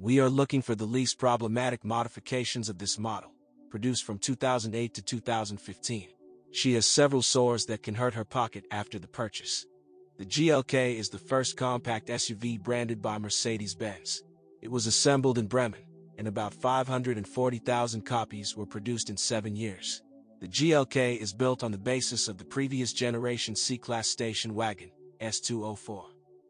We are looking for the least problematic modifications of this model, produced from 2008 to 2015. She has several sores that can hurt her pocket after the purchase. The GLK is the first compact SUV branded by Mercedes-Benz. It was assembled in Bremen, and about 540,000 copies were produced in seven years. The GLK is built on the basis of the previous generation C-Class station wagon, S204.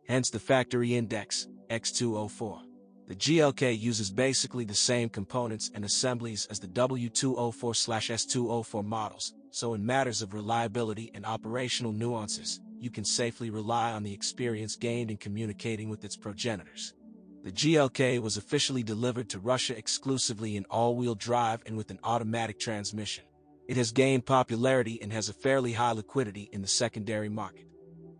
Hence the factory index, X204. The GLK uses basically the same components and assemblies as the W204-S204 models, so in matters of reliability and operational nuances, you can safely rely on the experience gained in communicating with its progenitors. The GLK was officially delivered to Russia exclusively in all-wheel drive and with an automatic transmission. It has gained popularity and has a fairly high liquidity in the secondary market.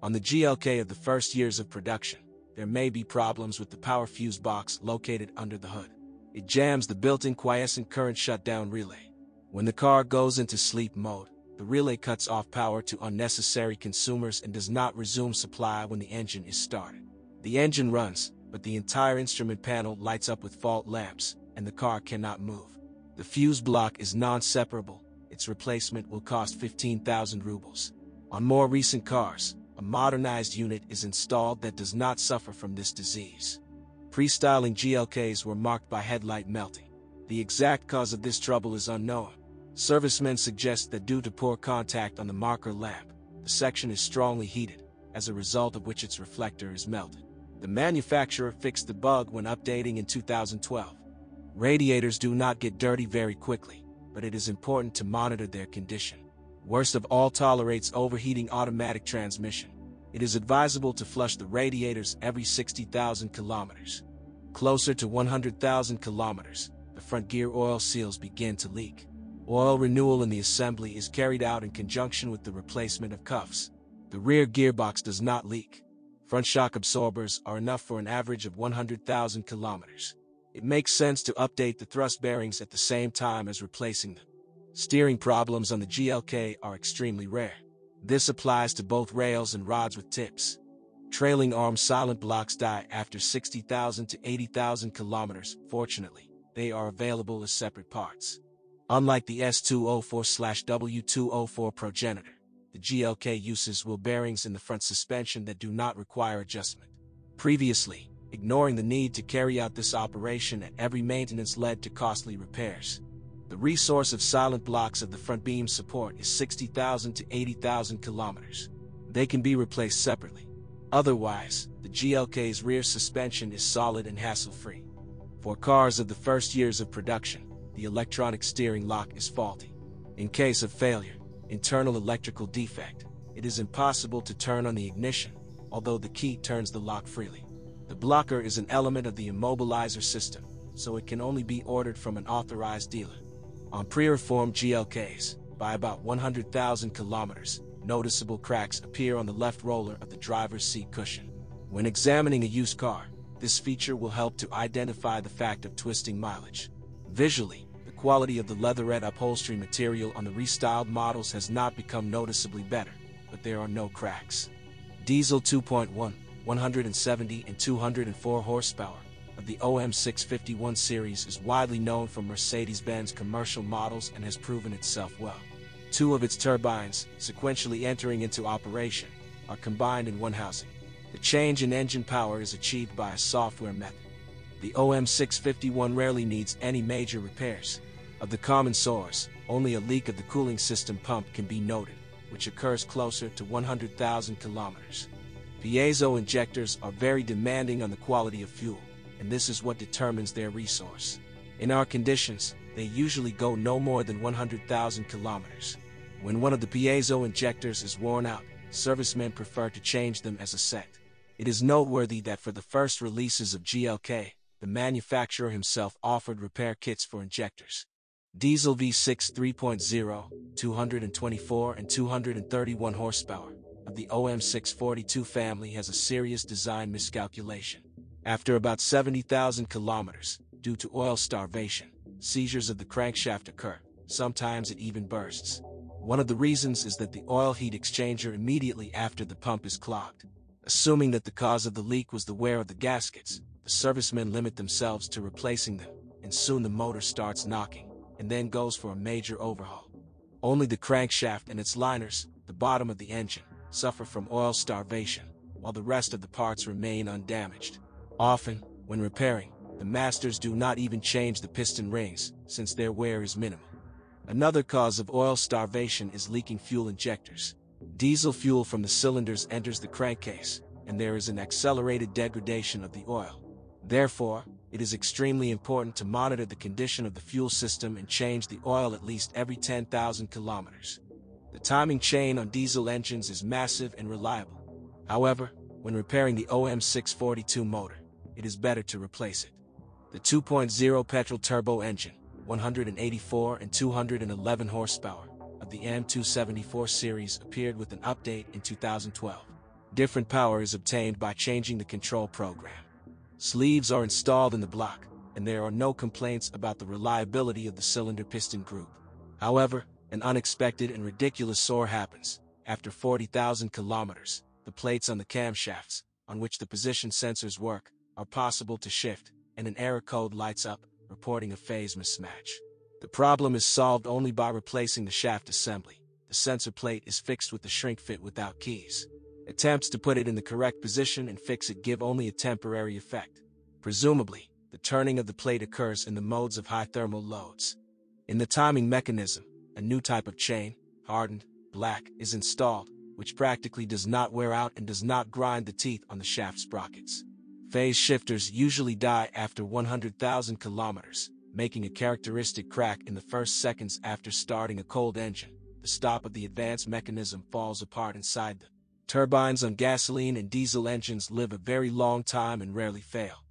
On the GLK of the first years of production, there may be problems with the power fuse box located under the hood. It jams the built-in quiescent current shutdown relay. When the car goes into sleep mode, the relay cuts off power to unnecessary consumers and does not resume supply when the engine is started. The engine runs, but the entire instrument panel lights up with fault lamps, and the car cannot move. The fuse block is non-separable. Its replacement will cost 15,000 rubles. On more recent cars, a modernized unit is installed that does not suffer from this disease. Pre-styling GLKs were marked by headlight melting. The exact cause of this trouble is unknown. Servicemen suggest that due to poor contact on the marker lamp, the section is strongly heated, as a result of which its reflector is melted. The manufacturer fixed the bug when updating in 2012. Radiators do not get dirty very quickly, but it is important to monitor their condition. Worst of all tolerates overheating automatic transmission. It is advisable to flush the radiators every 60,000 kilometers. Closer to 100,000 kilometers, the front gear oil seals begin to leak. Oil renewal in the assembly is carried out in conjunction with the replacement of cuffs. The rear gearbox does not leak. Front shock absorbers are enough for an average of 100,000 kilometers. It makes sense to update the thrust bearings at the same time as replacing them. Steering problems on the GLK are extremely rare. This applies to both rails and rods with tips. Trailing arm silent blocks die after 60,000 to 80,000 kilometers. Fortunately, they are available as separate parts. Unlike the S204-W204 progenitor, the GLK uses wheel bearings in the front suspension that do not require adjustment. Previously, ignoring the need to carry out this operation at every maintenance led to costly repairs. The resource of silent blocks of the front beam support is 60,000 to 80,000 kilometers. They can be replaced separately. Otherwise, the GLK's rear suspension is solid and hassle-free. For cars of the first years of production, the electronic steering lock is faulty. In case of failure, internal electrical defect, it is impossible to turn on the ignition, although the key turns the lock freely. The blocker is an element of the immobilizer system, so it can only be ordered from an authorized dealer. On pre-reformed GLKs, by about 100,000 kilometers, noticeable cracks appear on the left roller of the driver's seat cushion. When examining a used car, this feature will help to identify the fact of twisting mileage. Visually, the quality of the leatherette upholstery material on the restyled models has not become noticeably better, but there are no cracks. Diesel 2.1, 170 and 204 horsepower, of the OM651 series is widely known for Mercedes-Benz commercial models and has proven itself well. Two of its turbines, sequentially entering into operation, are combined in one housing. The change in engine power is achieved by a software method. The OM651 rarely needs any major repairs. Of the common source, only a leak of the cooling system pump can be noted, which occurs closer to 100,000 kilometers. Piezo injectors are very demanding on the quality of fuel and this is what determines their resource. In our conditions, they usually go no more than 100,000 kilometers. When one of the piezo injectors is worn out, servicemen prefer to change them as a set. It is noteworthy that for the first releases of GLK, the manufacturer himself offered repair kits for injectors. Diesel V6 3.0, 224 and 231 horsepower of the OM642 family has a serious design miscalculation. After about 70,000 kilometers, due to oil starvation, seizures of the crankshaft occur. Sometimes it even bursts. One of the reasons is that the oil heat exchanger immediately after the pump is clogged. Assuming that the cause of the leak was the wear of the gaskets, the servicemen limit themselves to replacing them, and soon the motor starts knocking, and then goes for a major overhaul. Only the crankshaft and its liners, the bottom of the engine, suffer from oil starvation, while the rest of the parts remain undamaged. Often, when repairing, the masters do not even change the piston rings, since their wear is minimal. Another cause of oil starvation is leaking fuel injectors. Diesel fuel from the cylinders enters the crankcase, and there is an accelerated degradation of the oil. Therefore, it is extremely important to monitor the condition of the fuel system and change the oil at least every 10,000 kilometers. The timing chain on diesel engines is massive and reliable. However, when repairing the OM642 motor, it is better to replace it. The 2.0 petrol turbo engine, 184 and 211 horsepower, of the M274 series appeared with an update in 2012. Different power is obtained by changing the control program. Sleeves are installed in the block, and there are no complaints about the reliability of the cylinder piston group. However, an unexpected and ridiculous sore happens. After 40,000 kilometers, the plates on the camshafts, on which the position sensors work, are possible to shift, and an error code lights up, reporting a phase mismatch. The problem is solved only by replacing the shaft assembly. The sensor plate is fixed with the shrink fit without keys. Attempts to put it in the correct position and fix it give only a temporary effect. Presumably, the turning of the plate occurs in the modes of high thermal loads. In the timing mechanism, a new type of chain, hardened, black, is installed, which practically does not wear out and does not grind the teeth on the shaft sprockets. Phase shifters usually die after 100,000 kilometers, making a characteristic crack in the first seconds after starting a cold engine. The stop of the advance mechanism falls apart inside them. Turbines on gasoline and diesel engines live a very long time and rarely fail.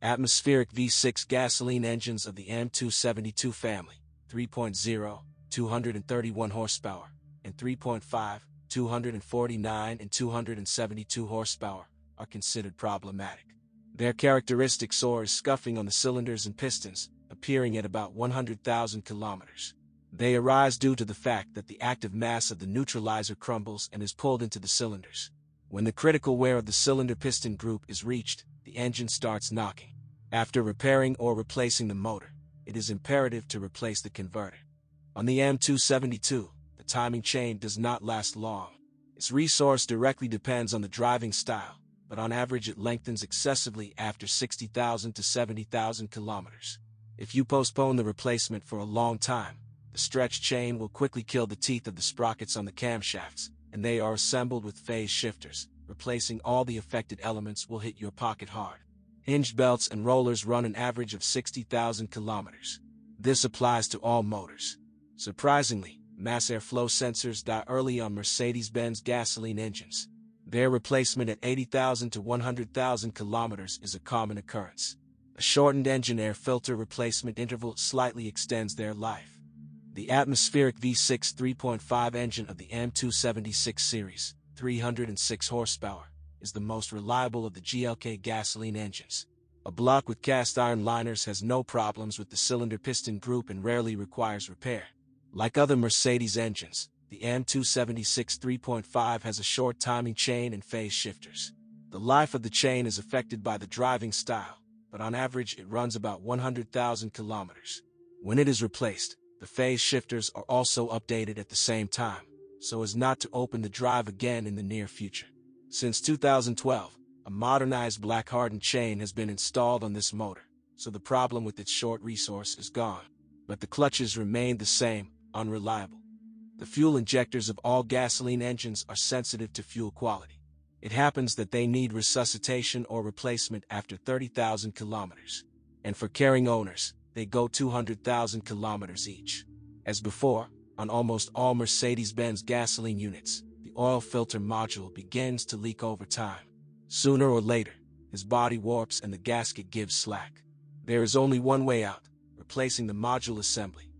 Atmospheric V6 gasoline engines of the M272 family, 3.0, 231 horsepower, and 3.5, 249 and 272 horsepower, are considered problematic. Their characteristic is scuffing on the cylinders and pistons, appearing at about 100,000 kilometers. They arise due to the fact that the active mass of the neutralizer crumbles and is pulled into the cylinders. When the critical wear of the cylinder piston group is reached, the engine starts knocking. After repairing or replacing the motor, it is imperative to replace the converter. On the M272, the timing chain does not last long. Its resource directly depends on the driving style, but on average it lengthens excessively after 60,000 to 70,000 kilometers. If you postpone the replacement for a long time, the stretch chain will quickly kill the teeth of the sprockets on the camshafts, and they are assembled with phase shifters. Replacing all the affected elements will hit your pocket hard. Hinged belts and rollers run an average of 60,000 kilometers. This applies to all motors. Surprisingly, mass airflow sensors die early on Mercedes-Benz gasoline engines. Their replacement at 80,000 to 100,000 kilometers is a common occurrence. A shortened engine air filter replacement interval slightly extends their life. The atmospheric V6 3.5 engine of the M276 series, 306 horsepower, is the most reliable of the GLK gasoline engines. A block with cast iron liners has no problems with the cylinder piston group and rarely requires repair. Like other Mercedes engines, the M276 3.5 has a short timing chain and phase shifters. The life of the chain is affected by the driving style, but on average it runs about 100,000 kilometers. When it is replaced, the phase shifters are also updated at the same time, so as not to open the drive again in the near future. Since 2012, a modernized black hardened chain has been installed on this motor, so the problem with its short resource is gone. But the clutches remain the same, unreliable. The fuel injectors of all gasoline engines are sensitive to fuel quality. It happens that they need resuscitation or replacement after 30,000 kilometers. And for caring owners, they go 200,000 kilometers each. As before, on almost all Mercedes-Benz gasoline units, the oil filter module begins to leak over time. Sooner or later, his body warps and the gasket gives slack. There is only one way out, replacing the module assembly.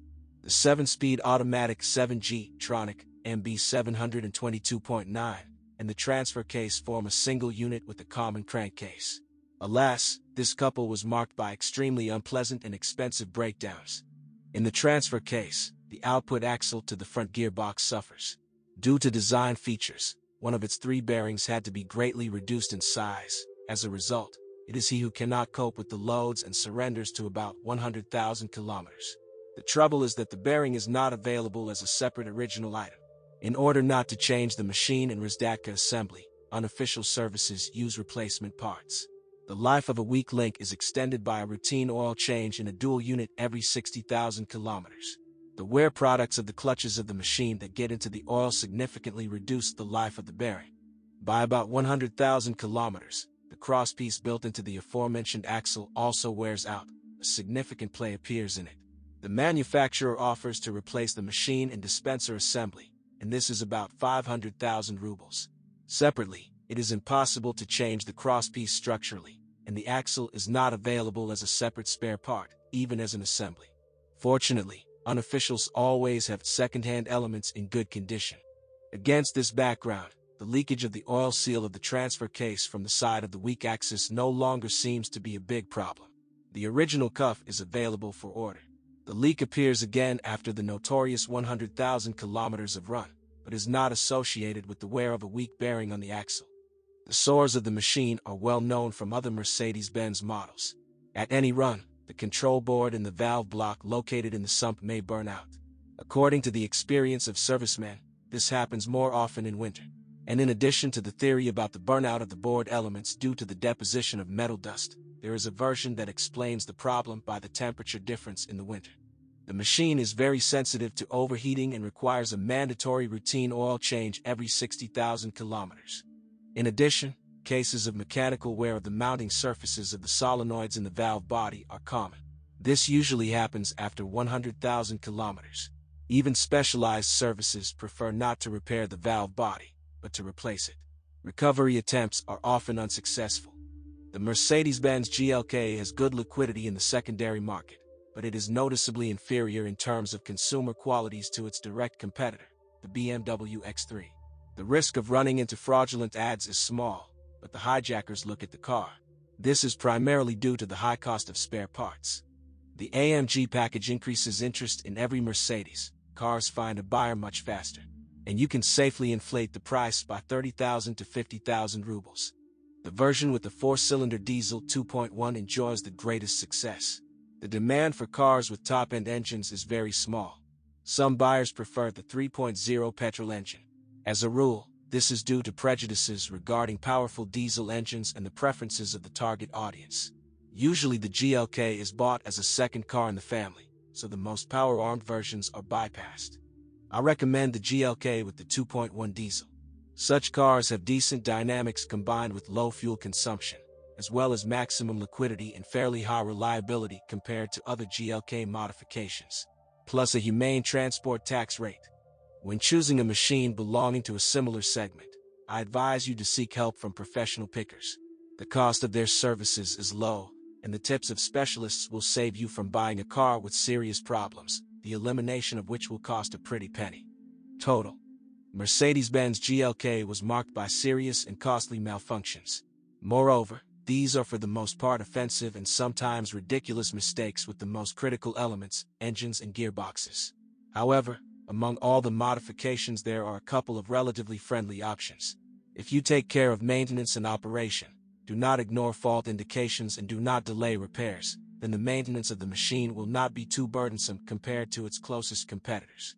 The 7-speed automatic 7G Tronic MB 722.9 and the transfer case form a single unit with a common crankcase. Alas, this couple was marked by extremely unpleasant and expensive breakdowns. In the transfer case, the output axle to the front gearbox suffers. Due to design features, one of its three bearings had to be greatly reduced in size. As a result, it is he who cannot cope with the loads and surrenders to about 100,000 kilometers. The trouble is that the bearing is not available as a separate original item. In order not to change the machine and Razdatka assembly, unofficial services use replacement parts. The life of a weak link is extended by a routine oil change in a dual unit every 60,000 kilometers. The wear products of the clutches of the machine that get into the oil significantly reduce the life of the bearing. By about 100,000 kilometers, the crosspiece built into the aforementioned axle also wears out. A significant play appears in it. The manufacturer offers to replace the machine and dispenser assembly, and this is about 500,000 rubles. Separately, it is impossible to change the crosspiece structurally, and the axle is not available as a separate spare part, even as an assembly. Fortunately, unofficials always have second-hand elements in good condition. Against this background, the leakage of the oil seal of the transfer case from the side of the weak axis no longer seems to be a big problem. The original cuff is available for order. The leak appears again after the notorious 100,000 kilometers of run, but is not associated with the wear of a weak bearing on the axle. The sores of the machine are well known from other Mercedes-Benz models. At any run, the control board and the valve block located in the sump may burn out. According to the experience of servicemen, this happens more often in winter. And in addition to the theory about the burnout of the board elements due to the deposition of metal dust, there is a version that explains the problem by the temperature difference in the winter. The machine is very sensitive to overheating and requires a mandatory routine oil change every 60,000 kilometers. In addition, cases of mechanical wear of the mounting surfaces of the solenoids in the valve body are common. This usually happens after 100,000 kilometers. Even specialized services prefer not to repair the valve body, but to replace it. Recovery attempts are often unsuccessful. The Mercedes-Benz GLK has good liquidity in the secondary market, but it is noticeably inferior in terms of consumer qualities to its direct competitor, the BMW X3. The risk of running into fraudulent ads is small, but the hijackers look at the car. This is primarily due to the high cost of spare parts. The AMG package increases interest in every Mercedes. Cars find a buyer much faster, and you can safely inflate the price by 30,000 to 50,000 rubles. The version with the four-cylinder diesel 2.1 enjoys the greatest success. The demand for cars with top-end engines is very small. Some buyers prefer the 3.0 petrol engine. As a rule, this is due to prejudices regarding powerful diesel engines and the preferences of the target audience. Usually the GLK is bought as a second car in the family, so the most power-armed versions are bypassed. I recommend the GLK with the 2.1 diesel. Such cars have decent dynamics combined with low fuel consumption, as well as maximum liquidity and fairly high reliability compared to other GLK modifications, plus a humane transport tax rate. When choosing a machine belonging to a similar segment, I advise you to seek help from professional pickers. The cost of their services is low, and the tips of specialists will save you from buying a car with serious problems, the elimination of which will cost a pretty penny. Total. Mercedes-Benz GLK was marked by serious and costly malfunctions. Moreover, these are for the most part offensive and sometimes ridiculous mistakes with the most critical elements, engines and gearboxes. However, among all the modifications there are a couple of relatively friendly options. If you take care of maintenance and operation, do not ignore fault indications and do not delay repairs, then the maintenance of the machine will not be too burdensome compared to its closest competitors.